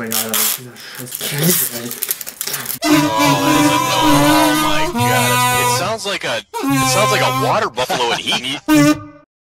Oh my god. It sounds like a it sounds like a water buffalo in heat.